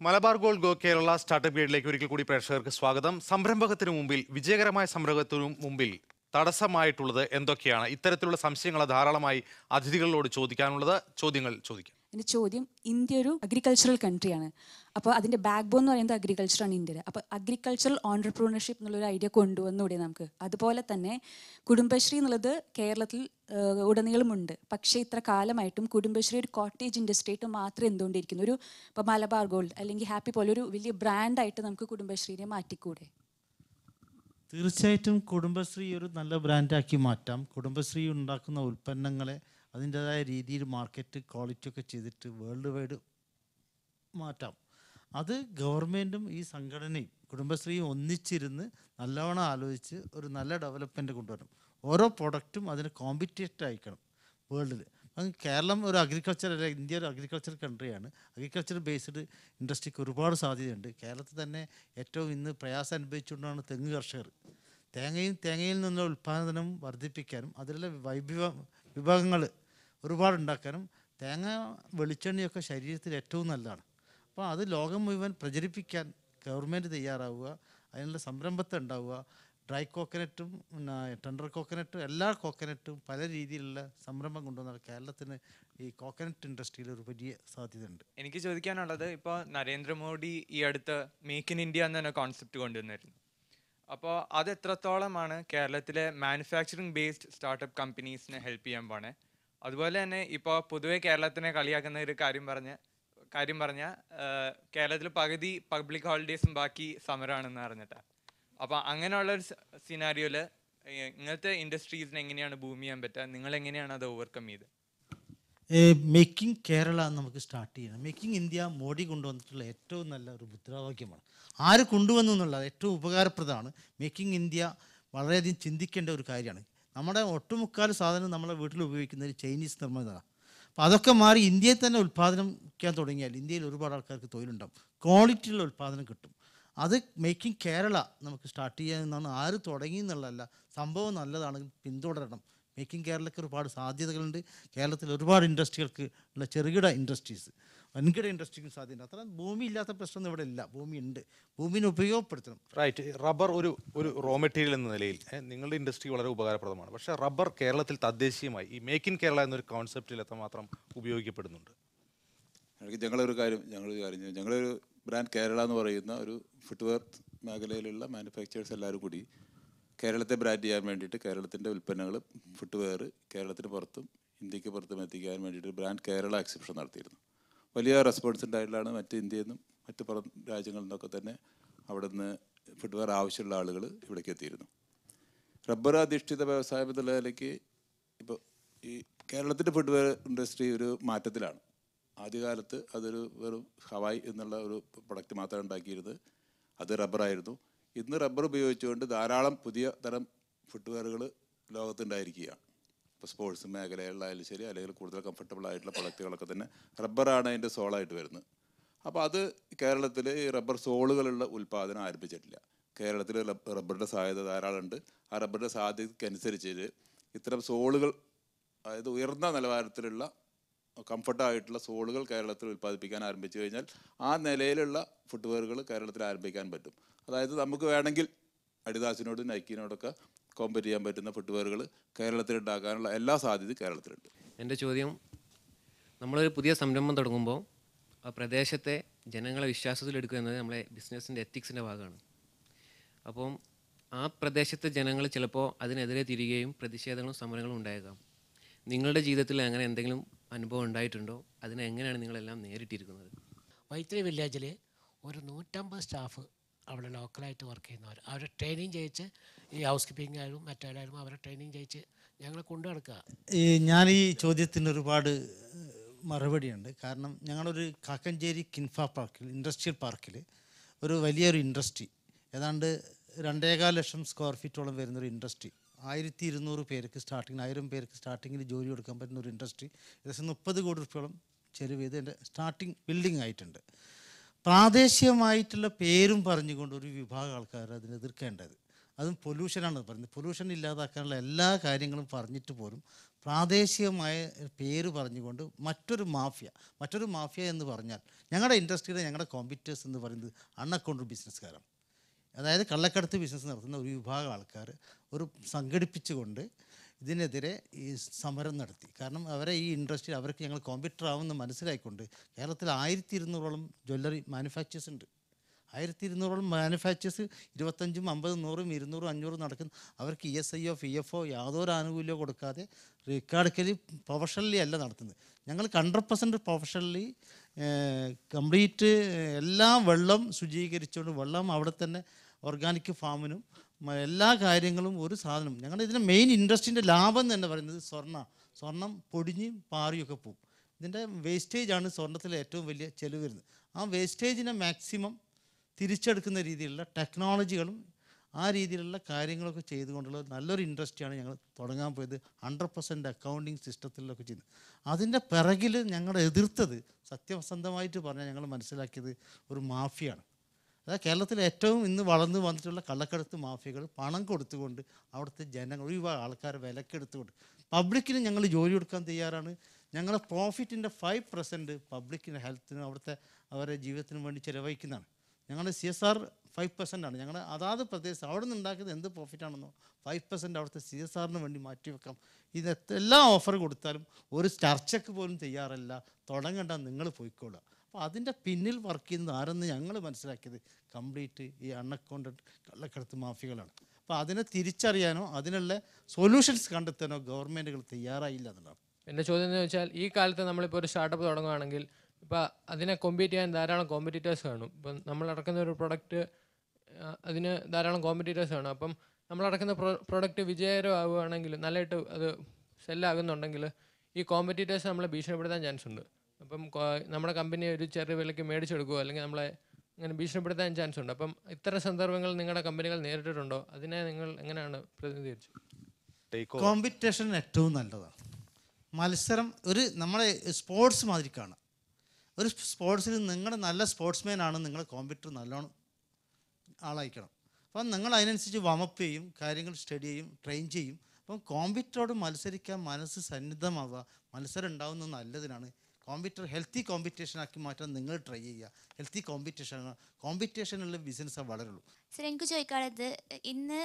Malabar gold go Kerala startup ഗൈഡിലേക്ക് ഒരിക്കൽ കൂടി പ്രേക്ഷകർക്ക് സ്വാഗതം. സംരംഭകത്തിന് മുമ്പിൽ വിജയകരമായ സംരംഭകത്തിനു മുമ്പിൽ തടസ്സമായിട്ടുള്ളത് എന്തൊക്കെയാണ്? ഇത്തരത്തിലുള്ള സംശയങ്ങൾ ധാരാളമായി അതിഥികളോട് ചോദിക്കാനുള്ളത്. ചോദ്യങ്ങൾ ചോദിക്കാം. എന്റെ ചോദ്യം ഇന്ത്യ ഒരു അഗ്രികൾച്ചറൽ കൺട്രിയാണ് അപ്പോൾ അതിന്റെ ബാക്ക് ബോൺ എന്ന് പറയുന്നത് അഗ്രികൾച്ചറാണ് ഇന്ത്യയുടെ. അപ്പോൾ അഗ്രികൾച്ചറൽ ഓൺടർപ്രണർഷിപ്പ് എന്നുള്ളൊരു ഐഡിയ കൊണ്ടുവന്നൂടെ നമുക്ക്. അതുപോലെ തന്നെ കുടുംബശ്രീ എന്നുള്ളത് കേരളത്തിൽ ഉടനീളമുണ്ട്. പക്ഷേ ഇത്ര കാലമായിട്ടും കുടുംബശ്രീ ഒരു കോട്ടേജ് ഇൻഡസ്ട്രി ആയിട്ട് മാത്രം എന്തുകൊണ്ടിരിക്കുന്നു? ഒരു ഇപ്പോൾ മലബാർ ഗോൾഡ് അല്ലെങ്കിൽ ഹാപ്പി പോലെ ഒരു വലിയ ബ്രാൻഡായിട്ട് നമുക്ക് കുടുംബശ്രീനെ മാറ്റിക്കൂടെ? തീർച്ചയായിട്ടും കുടുംബശ്രീ ഒരു നല്ല ബ്രാൻഡാക്കി മാറ്റാം. കുടുംബശ്രീ ഉണ്ടാക്കുന്ന ഉൽപ്പന്നങ്ങളെ അതിന്റെതായ രീതിയിൽ മാർക്കറ്റ് ക്വാളിറ്റി ഒക്കെ ചെയ്തിട്ട് വേൾഡ് വൈഡ് മാറ്റാം. അത് ഗവൺമെന്റും ഈ സംഘടനയും കുടുംബശ്രീയും ഒന്നിച്ചിരുന്ന് നല്ലവണ്ണം ആലോചിച്ച് ഒരു നല്ല ഡെവലപ്മെന്റ് കൊണ്ടുവരണം. ഓരോ പ്രൊഡക്റ്റും അതിന് കോമ്പറ്റേറ്റ് ആയിക്കണം വേൾഡിൽ അങ്ങ് കേരളം ഒരു അഗ്രികൾച്ചർ ഇന്ത്യ ഒരു അഗ്രികൾച്ചർ കൺട്രിയാണ് അഗ്രികൾച്ചർ ബേസ്ഡ് ഇൻഡസ്ട്രിക്ക് ഒരുപാട് സാധ്യതയുണ്ട്. കേരളത്തിൽ തന്നെ ഏറ്റവും ഇന്ന് പ്രയാസം അനുഭവിച്ചുകൊണ്ടാണ് തെങ്ങ് കർഷകർ. തേങ്ങയും തേങ്ങയിൽ നിന്നുള്ള ഉൽപ്പാദനം വർദ്ധിപ്പിക്കാനും അതിലുള്ള വൈഭവ വിഭവങ്ങൾ ഒരുപാട് ഉണ്ടാക്കാനും തേങ്ങ വെളിച്ചെണ്ണയൊക്കെ ശരീരത്തിൽ ഏറ്റവും നല്ലതാണ്. അപ്പോൾ അത് ലോകം മുഴുവൻ പ്രചരിപ്പിക്കാൻ ഗവൺമെന്റ് തയ്യാറാവുക അതിനുള്ള സംരംഭത്തെ ഉണ്ടാവുക ഡ്രൈ കോക്കനറ്റും പിന്നെ ടെൻഡർ കോക്കനറ്റും എല്ലാ കോക്കനറ്റും പല രീതിയിലുള്ള സംരംഭം കൊണ്ടുവന്നാൽ കേരളത്തിന് ഈ കോക്കനറ്റ് ഇൻഡസ്ട്രിയിൽ ഒരു വലിയ സാധ്യതയുണ്ട്. എനിക്ക് ചോദിക്കാനുള്ളത് ഇപ്പോൾ നരേന്ദ്രമോദി ഈ അടുത്ത് മേക്ക് ഇൻ ഇന്ത്യ എന്ന കോൺസെപ്റ്റ് കൊണ്ടുവന്നിരുന്നു. അപ്പോൾ അത് എത്രത്തോളമാണ് കേരളത്തിലെ മാനുഫാക്ചറിങ് ബേസ്ഡ് സ്റ്റാർട്ടപ്പ് കമ്പനീസിനെ ഹെൽപ്പ് ചെയ്യാൻ പോണേ? അതുപോലെ തന്നെ ഇപ്പോൾ പൊതുവെ കേരളത്തിനെ കളിയാക്കുന്ന ഒരു കാര്യം പറഞ്ഞ കാര്യം പറഞ്ഞ കേരളത്തിൽ പകുതി പബ്ലിക് ഹോളിഡേസും ബാക്കി സമരമാണെന്ന് പറഞ്ഞിട്ടാണ് അപ്പോൾ അങ്ങനെയുള്ള ഒരു സിനാരിയോയിൽ ഇങ്ങനത്തെ ഇൻഡസ്ട്രീസിന് എങ്ങനെയാണ് ബൂം ചെയ്യാൻ പറ്റുക നിങ്ങൾ എങ്ങനെയാണ് അത് ഓവർകം ചെയ്ത്? മേക്കിംഗ് കേരള നമുക്ക് സ്റ്റാർട്ട് ചെയ്യണം. മേക്കിംഗ് ഇന്ത്യ മോഡി കൊണ്ടുവന്നിട്ടുള്ള ഏറ്റവും നല്ല ഒരു മുദ്രാവാക്യമാണ്. ആര് കൊണ്ടുവന്നു എന്നുള്ളത് ഏറ്റവും ഉപകാരപ്രദമാണ്. മേക്കിംഗ് ഇന്ത്യ വളരെയധികം ചിന്തിക്കേണ്ട ഒരു കാര്യമാണ്. നമ്മുടെ ഒട്ടുമുക്കാൽ സാധനം നമ്മളെ വീട്ടിൽ ഉപയോഗിക്കുന്നത് ചൈനീസ് നിർമ്മിതമാണ് അപ്പോൾ അതൊക്കെ മാറി ഇന്ത്യയിൽ തന്നെ ഉൽപ്പാദനിക്കാൻ തുടങ്ങിയാൽ ഇന്ത്യയിൽ ഒരുപാട് ആൾക്കാർക്ക് തൊഴിലുണ്ടാവും. ക്വാളിറ്റിയുള്ള ഉൽപ്പാദനം കിട്ടും. അത് മേക്കിംഗ് കേരള നമുക്ക് സ്റ്റാർട്ട് ചെയ്യാമെന്നാണ് ആര് തുടങ്ങി എന്നുള്ളതല്ല സംഭവം നല്ലതാണെങ്കിൽ പിന്തുടരണം. മേക്കിംഗ് കേരളയ്ക്ക് ഒരുപാട് സാധ്യതകളുണ്ട്. കേരളത്തിൽ ഒരുപാട് ഇൻഡസ്ട്രികൾക്ക് ഉള്ള ചെറുകിട ഇൻഡസ്ട്രീസ് വൻകിട ഇൻഡസ്ട്രിക്കും സാധ്യത അത്ര ഭൂമി ഇല്ലാത്ത പ്രശ്നം ഇവിടെ ഇല്ല ഭൂമി ഉണ്ട് ഭൂമിനെ ഉപയോഗപ്പെടുത്തണം. റൈറ്റ് റബ്ബർ ഒരു ഒരു റോ മെറ്റീരിയൽ എന്ന നിലയിൽ നിങ്ങളുടെ ഇൻഡസ്ട്രി വളരെ ഉപകാരപ്രദമാണ്. പക്ഷേ റബ്ബർ കേരളത്തിൽ തദ്ദേശീയമായി ഈ മേക്ക് ഇൻ കേരള എന്നൊരു കോൺസെപ്റ്റിൽ എത്രമാത്രം ഉപയോഗിക്കപ്പെടുന്നുണ്ട്? ഞങ്ങളൊരു കാര്യം ഞങ്ങളൊരു കാര്യം. ഞങ്ങളൊരു ബ്രാൻഡ് കേരള എന്ന് പറയുന്ന ഒരു ഫുട്വെയർ മേഖലയിലുള്ള മാനുഫാക്ചേഴ്സ് എല്ലാവരും കൂടി കേരളത്തെ ബ്രാൻഡ് ചെയ്യാൻ വേണ്ടിയിട്ട് കേരളത്തിന്റെ ഉൽപ്പന്നങ്ങൾ ഫുട്വെയർ കേരളത്തിന് പുറത്തും ഇന്ത്യയ്ക്ക് പുറത്തും എത്തിക്കാൻ വേണ്ടിയിട്ട് ബ്രാൻഡ് കേരള എക്സിബിഷൻ നടത്തിയിരുന്നു. വലിയ റെസ്പോൺസ് ഉണ്ടായിട്ടാണ് മറ്റ് ഇന്ത്യയിൽ നിന്നും മറ്റ് പുറം രാജ്യങ്ങളിൽ നിന്നൊക്കെ തന്നെ അവിടെ നിന്ന് ഫുട്വെയർ ആവശ്യമുള്ള ആളുകൾ ഇവിടേക്ക് എത്തിയിരുന്നു. റബ്ബർ അധിഷ്ഠിത വ്യവസായം എന്നുള്ള നിലയ്ക്ക് ഇപ്പോൾ ഈ കേരളത്തിന്റെ ഫുട്വെയർ ഇൻഡസ്ട്രി ഒരു മാറ്റത്തിലാണ്. ആദ്യകാലത്ത് അതൊരു വെറും ഹവായ് എന്നുള്ള ഒരു പ്രൊഡക്റ്റ് മാത്രമേ ഉണ്ടാക്കിയിരുന്നത്. അത് റബ്ബറായിരുന്നു ഇന്ന് റബ്ബർ ഉപയോഗിച്ചുകൊണ്ട് ധാരാളം പുതിയ തരം ഫുട്വെയറുകൾ ലോകത്തുണ്ടായിരിക്കുകയാണ്. ഇപ്പോൾ സ്പോർട്സ് മേഖലകളിലായാലും ശരി അല്ലെങ്കിൽ കൂടുതൽ കംഫർട്ടബിൾ ആയിട്ടുള്ള പ്രൊഡക്റ്റുകളൊക്കെ തന്നെ റബ്ബറാണ് അതിന്റെ സോളായിട്ട് വരുന്നത്. അപ്പോൾ അത് കേരളത്തിൽ ഈ റബ്ബർ സോളുകളുള്ള ഉൽപ്പാദനം ആരംഭിച്ചിട്ടില്ല. കേരളത്തിൽ റബ്ബ- റബ്ബറിന്റെ സാധ്യത ധാരാളമുണ്ട്. ആ റബ്ബറിന്റെ സാധ്യതയ്ക്കനുസരിച്ച് ഇത്തരം സോളുകൾ അതായത് ഉയർന്ന നിലവാരത്തിലുള്ള കംഫർട്ടായിട്ടുള്ള സോളുകൾ കേരളത്തിൽ ഉൽപ്പാദിപ്പിക്കാൻ ആരംഭിച്ചു കഴിഞ്ഞാൽ ആ നിലയിലുള്ള ഫുട്വെയറുകൾ കേരളത്തിൽ ആരംഭിക്കാൻ പറ്റും. അതായത് നമുക്ക് വേണമെങ്കിൽ അഡിദാസിനോടും നൈക്കിനോടൊക്കെ കോമ്പറ്റ് ചെയ്യാൻ പറ്റുന്ന ഫുട്വെയറുകൾ കേരളത്തിൽ ഉണ്ടാക്കാനുള്ള എല്ലാ സാധ്യതയും കേരളത്തിലുണ്ട്. എന്റെ ചോദ്യം നമ്മളൊരു പുതിയ സംരംഭം തുടങ്ങുമ്പോൾ ആ പ്രദേശത്തെ ജനങ്ങളെ വിശ്വാസത്തിലെടുക്കുക എന്നത് നമ്മളെ ബിസിനസ്സിന്റെ എത്തിക്സിന്റെ ഭാഗമാണ്. അപ്പം ആ പ്രദേശത്തെ ജനങ്ങൾ ചിലപ്പോൾ അതിനെതിരെ തിരികെയും പ്രതിഷേധങ്ങളും സമരങ്ങളും ഉണ്ടായേക്കാം. നിങ്ങളുടെ ജീവിതത്തിൽ അങ്ങനെ എന്തെങ്കിലും അനുഭവം ഉണ്ടായിട്ടുണ്ടോ? അതിനെ എങ്ങനെയാണ് നിങ്ങളെല്ലാം നേരിട്ടിരിക്കുന്നത്? വൈത്തിരി വില്ലേജിൽ ഒരു നൂറ്റമ്പത് സ്റ്റാഫ് അവിടെ ലോക്കലായിട്ട് വർക്ക് ചെയ്യുന്നവർ അവരെ ട്രെയിനിങ് ചെയ്യിച്ച് ഈ ഹൗസ് കീപ്പിംഗ് ആയാലും മറ്റേതായാലും അവരെ ട്രെയിനിങ് ചെയ്യിച്ച് ഞങ്ങളെ കൊണ്ടു നടക്കുക. ഈ ഞാൻ ഈ ചോദ്യത്തിന് ഒരുപാട് മറുപടിയുണ്ട്. കാരണം ഞങ്ങളൊരു കാക്കഞ്ചേരി കിൻഫ പാർക്കിൽ ഇൻഡസ്ട്രിയൽ പാർക്കിൽ ഒരു വലിയൊരു ഇൻഡസ്ട്രി ഏതാണ്ട് രണ്ടേകാൽ ലക്ഷം സ്ക്വയർ ഫീറ്റോളം വരുന്നൊരു ഇൻഡസ്ട്രി. ആയിരത്തി ഇരുന്നൂറ് പേർക്ക് സ്റ്റാർട്ടിങ് ആയിരം പേർക്ക് സ്റ്റാർട്ടിങ്ങിൽ ജോലി കൊടുക്കാൻ പറ്റുന്ന ഒരു ഇൻഡസ്ട്രി. ഏകദേശം മുപ്പത് കോടി റുപ്യോളം ചെലവ് ചെയ്ത് എന്റെ സ്റ്റാർട്ടിങ് ബിൽഡിംഗ് ആയിട്ടുണ്ട്. പ്രാദേശികമായിട്ടുള്ള പേരും പറഞ്ഞുകൊണ്ട് ഒരു വിഭാഗം ആൾക്കാർ അതിനെ എതിർക്കേണ്ടത്. അതും പൊല്യൂഷനാണ് പറയുന്നത് പൊല്യൂഷൻ ഇല്ലാതാക്കാനുള്ള എല്ലാ കാര്യങ്ങളും പറഞ്ഞിട്ട് പോലും പ്രാദേശികമായ പേര് പറഞ്ഞുകൊണ്ട് മറ്റൊരു മാഫിയ മറ്റൊരു മാഫിയ എന്ന് പറഞ്ഞാൽ ഞങ്ങളുടെ ഇൻഡസ്ട്രിയിലെ ഞങ്ങളുടെ കോമ്പറ്റേഴ്സ് എന്ന് പറയുന്നത് അൺഅക്കൗണ്ട് ബിസിനസ്സുകാരാണ്. അതായത് കള്ളക്കടത്ത് ബിസിനസ് നടത്തുന്ന ഒരു വിഭാഗം ആൾക്കാർ ഒരു സംഘടിപ്പിച്ചുകൊണ്ട് ഇതിനെതിരെ ഈ സമരം നടത്തി. കാരണം അവരെ ഈ ഇൻഡസ്ട്രി അവർക്ക് ഞങ്ങൾ കോമ്പറ്റർ ആവുമെന്ന് മനസ്സിലായിക്കൊണ്ട് കേരളത്തിൽ ആയിരത്തി ഇരുന്നൂറോളം ജ്വല്ലറി മാനുഫാക്ചേഴ്സ് ഉണ്ട്. ആയിരത്തി ഇരുന്നൂറോളം മാനുഫാക്ചേഴ്സ് ഇരുപത്തഞ്ചും അമ്പതും നൂറും ഇരുന്നൂറും അഞ്ഞൂറും നടക്കുന്ന അവർക്ക് ഇ എസ് ഐ ഒ പി എഫ് ഒ യാതൊരു ആനുകൂല്യമോ കൊടുക്കാതെ റെക്കാർഡക്കലി പ്രൊഫഷണലി അല്ല നടത്തുന്നത്. ഞങ്ങൾ ഹൺഡ്രഡ് പെർസെന്റ് പ്രൊഫഷണലി കംപ്ലീറ്റ് എല്ലാ വെള്ളം ശുചീകരിച്ചുകൊണ്ട് വെള്ളം അവിടെ തന്നെ ഓർഗാനിക് ഫാമിനും എല്ലാ കാര്യങ്ങളും ഒരു സാധനം. ഞങ്ങളുടെ ഇതിന്റെ മെയിൻ ഇൻഡസ്ട്രീന്റെ ലാഭം എന്ന് തന്നെ പറയുന്നത് സ്വർണ. സ്വർണം പൊടിഞ്ഞും പാറിയൊക്കെ പോകും ഇതിന്റെ വേസ്റ്റേജ് ആണ് സ്വർണത്തിലെ ഏറ്റവും വലിയ ചെലവ് വരുന്നത്. ആ വേസ്റ്റേജിനെ മാക്സിമം തിരിച്ചെടുക്കുന്ന രീതിയിലുള്ള ടെക്നോളജികളും ആ രീതിയിലുള്ള കാര്യങ്ങളൊക്കെ ചെയ്തുകൊണ്ടുള്ള നല്ലൊരു ഇൻഡസ്ട്രിയാണ് ഞങ്ങൾ തുടങ്ങാൻ പോയത്. ഹൺഡ്രഡ് പെർസെന്റ് അക്കൗണ്ടിങ് സിസ്റ്റത്തിലൊക്കെ ചെയ്യുന്നത്. അതിന്റെ പിറകിൽ ഞങ്ങൾ എതിർത്തത് സത്യസന്ധമായിട്ട് പറഞ്ഞാൽ ഞങ്ങൾ മനസ്സിലാക്കിയത് ഒരു മാഫിയാണ്. അതായത് കേരളത്തിൽ ഏറ്റവും ഇന്ന് വളർന്നു വന്നിട്ടുള്ള കള്ളക്കടത്ത് മാഫിയകൾ പണം കൊടുത്തുകൊണ്ട് അവിടുത്തെ ജനങ്ങൾ ഒരുപാട് ആൾക്കാരെ വിലക്കെടുത്തുകൊണ്ട് പബ്ലിക്കിന് ഞങ്ങൾ ജോലി കൊടുക്കാൻ തയ്യാറാണ്. ഞങ്ങളുടെ പ്രോഫിറ്റിന്റെ ഫൈവ് പെർസെന്റ് പബ്ലിക്കിന്റെ ഹെൽത്തിനും അവിടുത്തെ അവരുടെ ജീവിതത്തിനും വേണ്ടി ചിലവഴിക്കുന്നതാണ്. ഞങ്ങളുടെ C S R five percent ആണ്. ഞങ്ങളുടെ അതാത് പ്രദേശം അവിടെ നിന്ന് ഉണ്ടാക്കുന്നത് എന്ത് പ്രോഫിറ്റാണെന്നോ ഫൈവ് പെർസെന്റ് അവിടുത്തെ സി എസ് ആറിന് വേണ്ടി മാറ്റിവെക്കാം ഇത് എല്ലാ ഓഫർ കൊടുത്താലും ഒരു ചർച്ചയ്ക്ക് പോലും തയ്യാറല്ല. തുടങ്ങണ്ട നിങ്ങൾ പോയിക്കോളുക. അപ്പോൾ അതിന്റെ പിന്നിൽ വർക്ക് ചെയ്യുന്നത് ആരെന്ന് ഞങ്ങൾ മനസ്സിലാക്കിയത് കംപ്ലീറ്റ് ഈ അൺഅക്കൗണ്ടഡ് കള്ളക്കടത്ത് മാഫിയകളാണ്. അപ്പോൾ അതിനെ തിരിച്ചറിയാനോ അതിനുള്ള സൊല്യൂഷൻസ് കണ്ടെത്താനോ ഗവൺമെന്റുകൾ തയ്യാറായില്ല എന്നുള്ളതാണ്. എന്റെ ചോദ്യം എന്ന് വെച്ചാൽ ഈ കാലത്ത് നമ്മളിപ്പോൾ ഒരു സ്റ്റാർട്ടപ്പ് തുടങ്ങുകയാണെങ്കിൽ ഇപ്പോൾ അതിനെ കോമ്പീറ്റ് ചെയ്യാൻ ധാരാളം കോമ്പറ്റീറ്റേഴ്സ് കാണും. ഇപ്പം നമ്മൾ ഇറക്കുന്ന ഒരു പ്രൊഡക്റ്റ് അതിന് ധാരാളം കോമ്പറ്റീറ്റേഴ്സ് കാണും. അപ്പം നമ്മൾ ഇറക്കുന്ന പ്രൊ പ്രൊഡക്റ്റ് വിജയകരമാവുകയാണെങ്കിൽ നല്ലതായിട്ട് അത് സെല്ലാകുന്നുണ്ടെങ്കിൽ ഈ കോമ്പറ്റീറ്റേഴ്സ് നമ്മളെ ഭീഷണിപ്പെടുത്താൻ ചാൻസ് ഉണ്ട്. അപ്പം നമ്മുടെ കമ്പനി ഒരു ചെറിയ വിലയ്ക്ക് മേടിച്ചെടുക്കുമോ അല്ലെങ്കിൽ നമ്മളെ അങ്ങനെ ഭീഷണിപ്പെടുത്താൻ ചാൻസ് ഉണ്ട്. അപ്പം ഇത്തരം സന്ദർഭങ്ങൾ നിങ്ങളുടെ കമ്പനികൾ നേരിട്ടിട്ടുണ്ടോ? അതിനെ നിങ്ങൾ എങ്ങനെയാണ് പ്രതിനിധീകരിച്ചു ടേക്ക് കോമ്പറ്റീഷൻ ഏറ്റവും നല്ലതാണ്. മത്സരം ഒരു നമ്മളെ സ്പോർട്സ് മാതിരി കാണാം ഒരു സ്പോർട്സിൽ നിങ്ങളുടെ നല്ല സ്പോർട്സ്മാൻ ആണ് നിങ്ങളുടെ കോമ്പറ്റീറ്റർ നല്ലോണം ആളായിക്കണം. അപ്പം നിങ്ങൾ അതിനനുസരിച്ച് വമപ്പ് ചെയ്യും കാര്യങ്ങൾ സ്റ്റഡി ചെയ്യും ട്രെയിൻ ചെയ്യും. അപ്പം കോമ്പറ്റീറ്ററോട് മത്സരിക്കാൻ മനസ്സ് സന്നിദ്ധമാവുക. മത്സരം ഉണ്ടാവുന്നത് നല്ലതിനാണ്. കോമ്പറ്റീറ്റർ ഹെൽത്തി കോമ്പറ്റീഷൻ ആക്കി മാറ്റാൻ നിങ്ങൾ ട്രൈ ചെയ്യുക. ഹെൽത്തി കോമ്പറ്റീഷൻ കോമ്പറ്റീഷനുള്ള ബിസിനസ് വളരുള്ളൂ. സർ എനിക്ക് ചോദിക്കാനുള്ളത് ഇന്ന്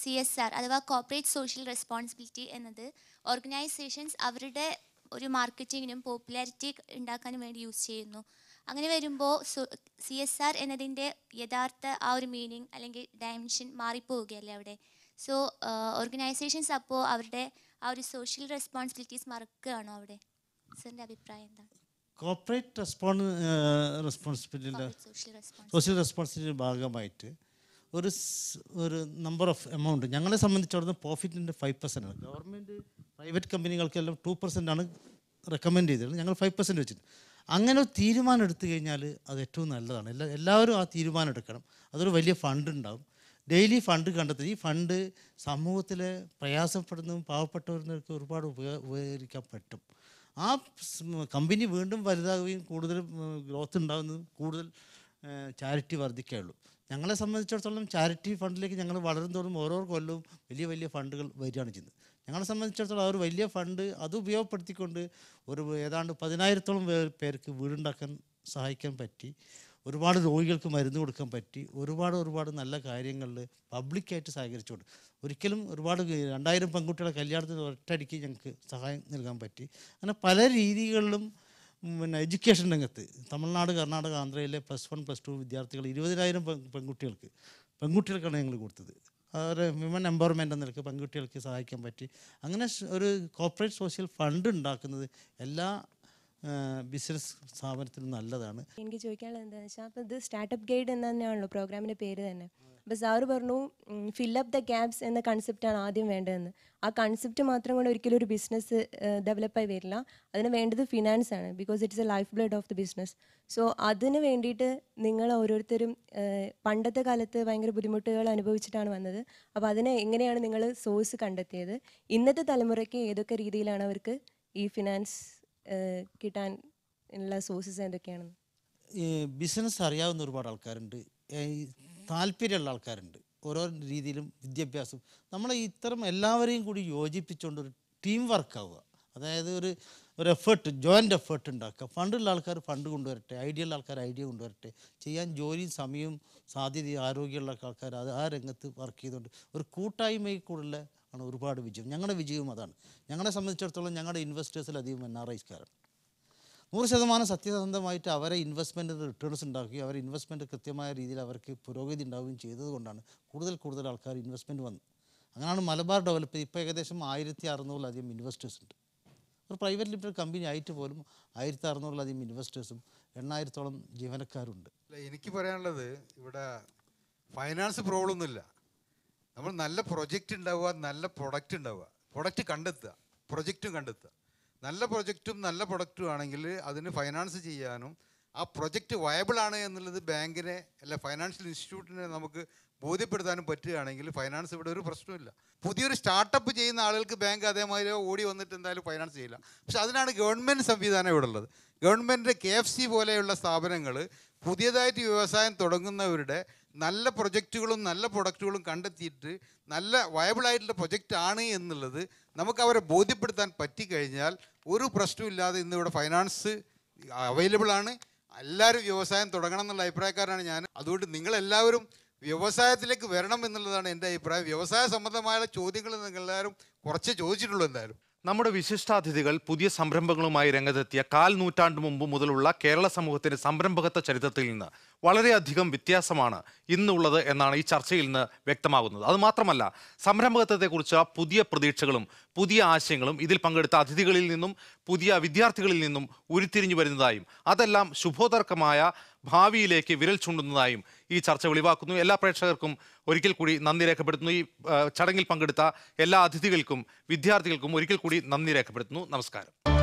സി എസ് ആർ അഥവാ കോർപ്പറേറ്റ് സോഷ്യൽ റെസ്പോൺസിബിലിറ്റി എന്നത് ഓർഗനൈസേഷൻസ് അവരുടെ ഒരു മാർക്കറ്റിങ്ങിനും പോപ്പുലാരിറ്റി ഉണ്ടാക്കാനും വേണ്ടി യൂസ് ചെയ്യുന്നു. അങ്ങനെ വരുമ്പോൾ സി എസ് ആർ എന്നതിന്റെ യഥാർത്ഥ ആ ഒരു മീനിങ് അല്ലെങ്കിൽ ഡയമെൻഷൻ മാറിപ്പോവുകയല്ലേ അവിടെ? സോ ഓർഗനൈസേഷൻസ് അപ്പോൾ അവരുടെ ആ ഒരു സോഷ്യൽ റെസ്പോൺസിബിലിറ്റീസ് മറക്കുകയാണോ അവിടെ? സാറിന്റെ അഭിപ്രായം എന്താണ്? കോർപ്പറേറ്റ് റെസ്പോൺസ് റെസ്പോൺസിബിലിറ്റിയുടെ സോഷ്യൽ റെസ്പോൺസിബിലിറ്റി ഭാഗമായിട്ട് ഒരു ഒരു നമ്പർ ഓഫ് എമൗണ്ട് ഞങ്ങളെ സംബന്ധിച്ചിടത്തോളം പ്രോഫിറ്റിന്റെ ഫൈവ് പെർസെന്റ് ആണ്. ഗവൺമെന്റ് പ്രൈവറ്റ് കമ്പനികൾക്കെല്ലാം ടു പെർസെന്റ് ആണ് റെക്കമെൻഡ് ചെയ്തിരുന്നത്. ഞങ്ങൾ ഫൈവ് പെർസെന്റ് വെച്ചിട്ടുണ്ട് അങ്ങനെ ഒരു തീരുമാനം എടുത്തു കഴിഞ്ഞാൽ അത് ഏറ്റവും നല്ലതാണ്. എല്ലാ എല്ലാവരും ആ തീരുമാനം എടുക്കണം. അതൊരു വലിയ ഫണ്ട് ഉണ്ടാകും ഡെയിലി ഫണ്ട് കണ്ടെത്തി. ഈ ഫണ്ട് സമൂഹത്തിലെ പ്രയാസപ്പെടുന്നതും പാവപ്പെട്ടവർക്ക് ഒരുപാട് ഉപകരിക്കാൻ പറ്റും. ആ കമ്പനി വീണ്ടും വലുതാകുകയും കൂടുതൽ ഗ്രോത്ത് ഉണ്ടാകുന്നതും കൂടുതൽ ചാരിറ്റി വർദ്ധിക്കുകയുള്ളൂ. ഞങ്ങളെ സംബന്ധിച്ചിടത്തോളം ചാരിറ്റി ഫണ്ടിലേക്ക് ഞങ്ങൾ വളരുന്നതോറും ഓരോ കൊല്ലവും വലിയ വലിയ ഫണ്ടുകൾ വരികയാണ് ചെയ്യുന്നത്. ഞങ്ങളെ സംബന്ധിച്ചിടത്തോളം ആ ഒരു വലിയ ഫണ്ട് അത് ഉപയോഗപ്പെടുത്തിക്കൊണ്ട് ഒരു ഏതാണ്ട് പതിനായിരത്തോളം പേർക്ക് വീടുണ്ടാക്കാൻ സഹായിക്കാൻ പറ്റി. ഒരുപാട് രോഗികൾക്ക് മരുന്ന് കൊടുക്കാൻ പറ്റി ഒരുപാട് ഒരുപാട് നല്ല കാര്യങ്ങളിൽ പബ്ലിക്കായിട്ട് സഹകരിച്ചുകൊണ്ട് ഒരിക്കലും ഒരുപാട് രണ്ടായിരം പെൺകുട്ടികളെ കല്യാണത്തിന് ഒറ്റയടിക്ക് ഞങ്ങൾക്ക് സഹായം നൽകാൻ പറ്റി. അങ്ങനെ പല രീതികളിലും പിന്നെ എഡ്യൂക്കേഷൻ രംഗത്ത് തമിഴ്നാട് കർണാടക ആന്ധ്രയിലെ പ്ലസ് വൺ പ്ലസ് ടു വിദ്യാർത്ഥികൾ ഇരുപതിനായിരം പെൺ പെൺകുട്ടികൾക്ക് പെൺകുട്ടികൾക്കാണ് ഞങ്ങൾ കൊടുത്തത്. അവരെ വിമൻ എംപവർമെന്റ് എന്ന നിലയ്ക്ക് പെൺകുട്ടികൾക്ക് സഹായിക്കാൻ പറ്റി. അങ്ങനെ ഒരു കോർപ്പറേറ്റ് സോഷ്യൽ ഫണ്ട് ഉണ്ടാക്കുന്നത് എല്ലാ ബിസിനസ് സ്ഥാപനത്തിൽ നല്ലതാണ്. എനിക്ക് ചോദിക്കാനുള്ളത് എന്താണെന്ന് വെച്ചാൽ അപ്പോൾ ഇത് സ്റ്റാർട്ടപ്പ് ഗൈഡ് എന്ന് തന്നെയാണല്ലോ പ്രോഗ്രാമിന്റെ പേര് തന്നെ. അപ്പോൾ സാറ് പറഞ്ഞു ഫില്ലപ്പ് ദ ഗ്യാപ്സ് എന്ന കൺസെപ്റ്റാണ് ആദ്യം വേണ്ടതെന്ന്. ആ കൺസെപ്റ്റ് മാത്രം കൊണ്ട് ഒരിക്കലും ഒരു ബിസിനസ് ഡെവലപ്പായി വരില്ല. അതിന് വേണ്ടത് ഫിനാൻസ് ആണ് because it's a life blood of the business so അതിന് വേണ്ടിയിട്ട് നിങ്ങൾ ഓരോരുത്തരും പണ്ടത്തെ കാലത്ത് ഭയങ്കര ബുദ്ധിമുട്ടുകൾ അനുഭവിച്ചിട്ടാണ് വന്നത്. അപ്പോൾ അതിനെ എങ്ങനെയാണ് നിങ്ങൾ സോഴ്സ് കണ്ടെത്തിയത്? ഇന്നത്തെ തലമുറയ്ക്ക് ഏതൊക്കെ രീതിയിലാണ് അവർക്ക് ഈ ഫിനാൻസ് കിട്ടാൻ ഉള്ള സോഴ്സസ് എന്തൊക്കെയാണെന്ന് ഈ ബിസിനസ് അറിയാവുന്ന ഒരുപാട് ആൾക്കാരുണ്ട്. താല്പര്യമുള്ള ആൾക്കാരുണ്ട്. ഓരോ രീതിയിലും വിദ്യാഭ്യാസം. നമ്മൾ ഇത്തരം എല്ലാവരെയും കൂടി യോജിപ്പിച്ചുകൊണ്ട് ഒരു ടീം വർക്ക് ആവുക. അതായത് ഒരു ഒരു എഫേർട്ട് ജോയിന്റ് എഫേർട്ട് ഉണ്ടാക്കുക. ഫണ്ടുള്ള ആൾക്കാർ ഫണ്ട് കൊണ്ടുവരട്ടെ. ഐഡിയ ഉള്ള ആൾക്കാർ ഐഡിയ കൊണ്ടുവരട്ടെ. ചെയ്യാൻ ജോലിയും സമയവും സാധ്യതയും ആരോഗ്യമുള്ള ആൾക്കാർ അത് ആ രംഗത്ത് വർക്ക് ചെയ്തുകൊണ്ട് ഒരു കൂട്ടായ്മയിൽ കൂടുതൽ ആണ് ഒരുപാട് വിജയം. ഞങ്ങളുടെ വിജയവും അതാണ്. ഞങ്ങളെ സംബന്ധിച്ചിടത്തോളം ഞങ്ങളുടെ ഇൻവെസ്റ്റേഴ്സിൽ അധികം എൻ ആർ ഐസ്കാരാണ് നൂറ് ശതമാനം സത്യസന്ധമായിട്ട് അവരെ ഇൻവെസ്റ്റ്മെന്റ് റിട്ടേൺസ് ഉണ്ടാക്കുകയും അവരെ ഇൻവെസ്റ്റ്മെന്റ് കൃത്യമായ രീതിയിൽ അവർക്ക് പുരോഗതി ഉണ്ടാവുകയും ചെയ്തതുകൊണ്ടാണ് കൂടുതൽ കൂടുതൽ ആൾക്കാർ ഇൻവെസ്റ്റ്മെന്റ് വന്നത് അങ്ങനെയാണ് മലബാർ ഡെവലപ്പ് ഇപ്പോൾ ഏകദേശം ആയിരത്തി അറുന്നൂറിലധികം ഇൻവെസ്റ്റേഴ്സ് ഉണ്ട്. ഒരു പ്രൈവറ്റ് ലിമിറ്റഡ് കമ്പനി ആയിട്ട് പോലും ആയിരത്തി അറുന്നൂറിലധികം ഇൻവെസ്റ്റേഴ്സും എണ്ണായിരത്തോളം ജീവനക്കാരുണ്ട്. എനിക്ക് പറയാനുള്ളത് ഇവിടെ ഫൈനാൻസ് പ്രോബ്ലം ഒന്നുമില്ല. നമ്മൾ നല്ല പ്രൊജക്റ്റ് ഉണ്ടാവുക നല്ല പ്രൊഡക്റ്റ് ഉണ്ടാവുക. പ്രൊഡക്റ്റ് കണ്ടെത്തുക പ്രൊജക്റ്റും കണ്ടെത്തുക. നല്ല പ്രൊജക്റ്റും നല്ല പ്രൊഡക്റ്റും ആണെങ്കിൽ അതിന് ഫൈനാൻസ് ചെയ്യാനും ആ പ്രൊജക്റ്റ് വയബിൾ ആണ് എന്നുള്ളത് ബാങ്കിനെ അല്ല ഫൈനാൻഷ്യൽ ഇൻസ്റ്റിറ്റ്യൂട്ടിനെ നമുക്ക് ബോധ്യപ്പെടുത്താനും പറ്റുകയാണെങ്കിൽ ഫൈനാൻസ് ഇവിടെ ഒരു പ്രശ്നമില്ല പുതിയൊരു സ്റ്റാർട്ടപ്പ് ചെയ്യുന്ന ആളുകൾക്ക് ബാങ്ക് അതേമാതിരി ഓടി വന്നിട്ട് എന്തായാലും ഫൈനാൻസ് ചെയ്യില്ല. പക്ഷെ അതിനാണ് ഗവൺമെന്റ് സംവിധാനം ഇവിടെ ഉള്ളത്. ഗവൺമെന്റ് കെ എഫ് സി പോലെയുള്ള സ്ഥാപനങ്ങൾ പുതിയതായിട്ട് വ്യവസായം തുടങ്ങുന്നവരുടെ നല്ല പ്രൊജക്റ്റുകളും നല്ല പ്രൊഡക്റ്റുകളും കണ്ടെത്തിയിട്ട് നല്ല വയബിൾ ആയിട്ടുള്ള പ്രൊജക്റ്റ് ആണ് എന്നുള്ളത് നമുക്ക് അവരെ ബോധ്യപ്പെടുത്താൻ പറ്റിക്കഴിഞ്ഞാൽ ഒരു പ്രശ്നമില്ലാതെ ഇന്ന് ഇവിടെ ഫൈനാൻസ് അവൈലബിൾ ആണ്. എല്ലാവരും വ്യവസായം തുടങ്ങണം എന്നുള്ള അഭിപ്രായക്കാരാണ് ഞാൻ. അതുകൊണ്ട് നിങ്ങളെല്ലാവരും വ്യവസായത്തിലേക്ക് വരണം എന്നുള്ളതാണ് എന്റെ അഭിപ്രായം. വ്യവസായ സംബന്ധമായ ചോദ്യങ്ങൾ നിങ്ങളെല്ലാവരും കുറച്ച് ചോദിച്ചിട്ടുള്ളൂ എന്തായാലും. നമ്മുടെ വിശിഷ്ടാതിഥികൾ പുതിയ സംരംഭങ്ങളുമായി രംഗത്തെത്തിയ കാൽ നൂറ്റാണ്ട് മുമ്പ് മുതലുള്ള കേരള സമൂഹത്തിന്റെ സംരംഭകത്വ ചരിത്രത്തിൽ നിന്ന് വളരെയധികം വ്യത്യാസമാണ് ഇന്നുള്ളത് എന്നാണ് ഈ ചർച്ചയിൽ നിന്ന് വ്യക്തമാകുന്നത്. അതുമാത്രമല്ല സംരംഭകത്വത്തെക്കുറിച്ച് പുതിയ പ്രതീക്ഷകളും പുതിയ ആശയങ്ങളും ഇതിൽ പങ്കെടുത്ത അതിഥികളിൽ നിന്നും പുതിയ വിദ്യാർത്ഥികളിൽ നിന്നും ഉരുത്തിരിഞ്ഞു വരുന്നതായും അതെല്ലാം ശുഭോദർക്കമായ ഭാവിയിലേക്ക് വിരൽ ചൂണ്ടുന്നതായും ഈ ചർച്ച വെളിവാക്കുന്നു. എല്ലാ പ്രേക്ഷകർക്കും ഒരിക്കൽ കൂടി നന്ദി രേഖപ്പെടുത്തുന്നു. ഈ ചടങ്ങിൽ പങ്കെടുത്ത എല്ലാ അതിഥികൾക്കും വിദ്യാർത്ഥികൾക്കും ഒരിക്കൽ കൂടി നന്ദി രേഖപ്പെടുത്തുന്നു. നമസ്കാരം.